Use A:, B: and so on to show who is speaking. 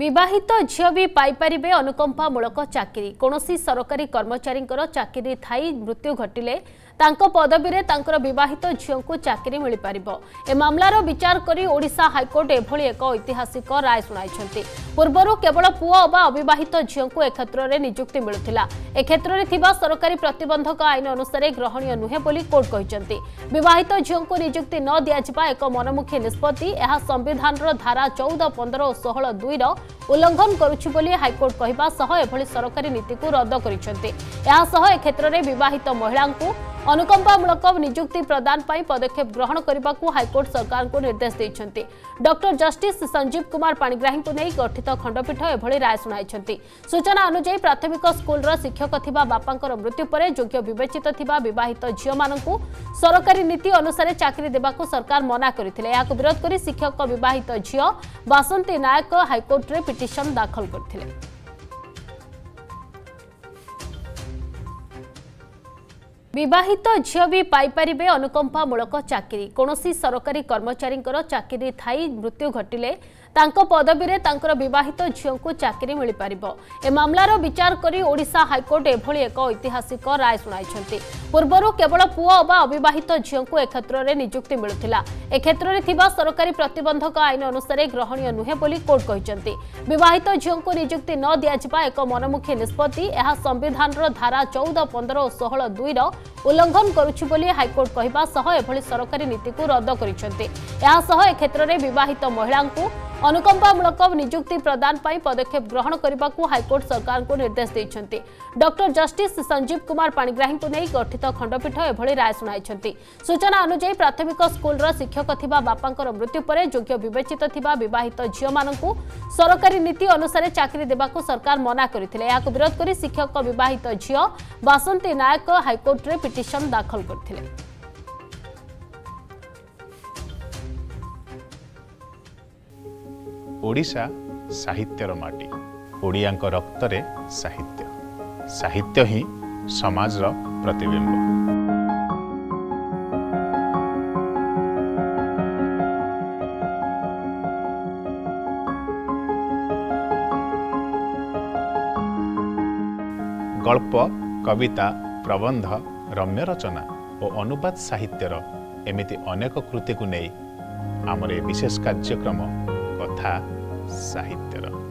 A: ବିବାହିତ ଝିଅ ବି ପାଇପାରିବେ ଅନୁକମ୍ପାମୂଳକ ଚାକିରି। କୌଣସି ସରକାରୀ କର୍ମଚାରୀଙ୍କର ଚାକିରି ଥାଇ ମୃତ୍ୟୁ ଘଟିଲେ ତାଙ୍କ ପଦବୀରେ ତାଙ୍କର ବିବାହିତ ଝିଅଙ୍କୁ ଚାକିରି ମିଳିପାରିବ। ଏ ମାମଲାର ବିଚାର କରି ଓଡ଼ିଶା ହାଇକୋର୍ଟ ଏଭଳି ଏକ ଐତିହାସିକ ରାୟ ଶୁଣାଇଛନ୍ତି। ପୂର୍ବରୁ କେବଳ ପୁଅ ବା ଅବିବାହିତ ଝିଅଙ୍କୁ ଏ କ୍ଷେତ୍ରରେ ନିଯୁକ୍ତି ମିଳୁଥିଲା। ଏ କ୍ଷେତ୍ରରେ ଥିବା ସରକାରୀ ପ୍ରତିବନ୍ଧକ ଆଇନ ଅନୁସାରେ ଗ୍ରହଣୀୟ ନୁହେଁ ବୋଲି କୋର୍ଟ କହିଛନ୍ତି। ବିବାହିତ ଝିଅଙ୍କୁ ନିଯୁକ୍ତି ନ ଦିଆଯିବା ଏକ ମନମୁଖୀ ନିଷ୍ପତ୍ତି। ଏହା ସମ୍ବିଧାନର ଧାରା ଚଉଦ ପନ୍ଦର ଓ ଷୋହଳ ଦୁଇର ଉଲ୍ଲଂଘନ କରୁଛି ବୋଲି ହାଇକୋର୍ଟ କହିବା ସହ ଏଭଳି ସରକାରୀ ନୀତିକୁ ରଦ୍ଦ କରିଛନ୍ତି। ଏହାସହ ଏ କ୍ଷେତ୍ରରେ ବିବାହିତ ମହିଳାଙ୍କୁ ଅନୁକମ୍ପାମୂଳକ ନିଯୁକ୍ତି ପ୍ରଦାନ ପାଇଁ ପଦକ୍ଷେପ ଗ୍ରହଣ କରିବାକୁ ହାଇକୋର୍ଟ ସରକାରଙ୍କୁ ନିର୍ଦ୍ଦେଶ ଦେଇଛନ୍ତି ଡକ୍ଟର ଜଷ୍ଟିସ ସଞ୍ଜୀବ କୁମାର ପାଣିଗ୍ରାହୀଙ୍କୁ ନେଇ ଗଠିତ ଖଣ୍ଡପୀଠ ଏଭଳି ରାୟ ଶୁଣାଇଛନ୍ତି। ସୂଚନା ଅନୁଯାୟୀ ପ୍ରାଥମିକ ସ୍କୁଲର ଶିକ୍ଷକ ଥିବା ବାପାଙ୍କର ମୃତ୍ୟୁ ପରେ ଯୋଗ୍ୟ ବିବେଚିତ ଥିବା ବିବାହିତ ଝିଅମାନଙ୍କୁ ସରକାରୀ ନୀତି ଅନୁସାରେ ଚାକିରି ଦେବାକୁ ସରକାର ମନା କରିଥିଲେ। ଏହାକୁ ବିରୋଧ କରି ଶିକ୍ଷକ ବିବାହିତ ଝିଅ ବାସନ୍ତୀ ନାୟକ ହାଇକୋର୍ଟରେ ପିଟିସନ ଦାଖଲ କରିଥିଲେ। বিবাহিত ঝিও বি পাইপারে অনুকম্পামূলক চাকরি কোণী সরকারি কর্মচারী চাকরি থাই মৃত্যু ঘটলে ତାଙ୍କ ପଦବୀରେ ତାଙ୍କର ବିବାହିତ ଝିଅଙ୍କୁ ଚାକିରି ମିଳିପାରିବ। ଏ ମାମଲାର ବିଚାର କରି ଓଡ଼ିଶା ହାଇକୋର୍ଟ ଏଭଳି ଏକ ଐତିହାସିକ ରାୟ ଶୁଣାଇଛନ୍ତି। ପୂର୍ବରୁ କେବଳ ପୁଅ ବା ଅବିବାହିତ ଝିଅଙ୍କୁ ଏ କ୍ଷେତ୍ରରେ ନିଯୁକ୍ତି ମିଳୁଥିଲା। ଏ କ୍ଷେତ୍ରରେ ଥିବା ସରକାରୀ ପ୍ରତିବନ୍ଧକ ଆଇନ ଅନୁସାରେ ଗ୍ରହଣୀୟ ନୁହେଁ ବୋଲି କୋର୍ଟ କହିଛନ୍ତି। ବିବାହିତ ଝିଅଙ୍କୁ ନିଯୁକ୍ତି ନ ଦିଆଯିବା ଏକ ମନମୁଖୀ ନିଷ୍ପତ୍ତି। ଏହା ସମ୍ବିଧାନର ଧାରା ଚଉଦ ପନ୍ଦର ଓ ଷୋହଳ ଦୁଇର ଉଲ୍ଲଂଘନ କରୁଛି ବୋଲି ହାଇକୋର୍ଟ କହିବା ସହ ଏଭଳି ସରକାରୀ ନୀତିକୁ ରଦ୍ଦ କରିଛନ୍ତି। ଏହାସହ ଏ କ୍ଷେତ୍ରରେ ବିବାହିତ ମହିଳାଙ୍କୁ ଅନୁକମ୍ପାମୂଳକ ନିଯୁକ୍ତି ପ୍ରଦାନ ପାଇଁ ପଦକ୍ଷେପ ଗ୍ରହଣ କରିବାକୁ ହାଇକୋର୍ଟ ସରକାରଙ୍କୁ ନିର୍ଦ୍ଦେଶ ଦେଇଛନ୍ତି ଡକ୍ଟର ଜଷ୍ଟିସ ସଞ୍ଜୀବ କୁମାର ପାଣିଗ୍ରାହୀଙ୍କୁ ନେଇ ଗଠିତ ଖଣ୍ଡପୀଠ ଏଭଳି ରାୟ ଶୁଣାଇଛନ୍ତି। ସୂଚନା ଅନୁଯାୟୀ ପ୍ରାଥମିକ ସ୍କୁଲର ଶିକ୍ଷକ ଥିବା ବାପାଙ୍କର ମୃତ୍ୟୁ ପରେ ଯୋଗ୍ୟ ବିବେଚିତ ଥିବା ବିବାହିତ ଝିଅମାନଙ୍କୁ ସରକାରୀ ନୀତି ଅନୁସାରେ ଚାକିରି ଦେବାକୁ ସରକାର ମନା କରିଥିଲେ। ଏହାକୁ ବିରୋଧ କରି ଶିକ୍ଷକ ବିବାହିତ ଝିଅ ବାସନ୍ତୀ ନାୟକ ହାଇକୋର୍ଟରେ ପିଟିସନ ଦାଖଲ କରିଥିଲେ।
B: ଓଡ଼ିଶା ସାହିତ୍ୟର ମାଟି ଓଡ଼ିଆଙ୍କ ରକ୍ତରେ ସାହିତ୍ୟ। ସାହିତ୍ୟ ହିଁ ସମାଜର ପ୍ରତିବିମ୍ବ। ଗଳ୍ପ କବିତା ପ୍ରବନ୍ଧ ରମ୍ୟ ରଚନା ଓ ଅନୁବାଦ ସାହିତ୍ୟର ଏମିତି ଅନେକ କୃତିକୁ ନେଇ ଆମର ଏ ବିଶେଷ କାର୍ଯ୍ୟକ୍ରମ କଥା ସାହିତ୍ୟର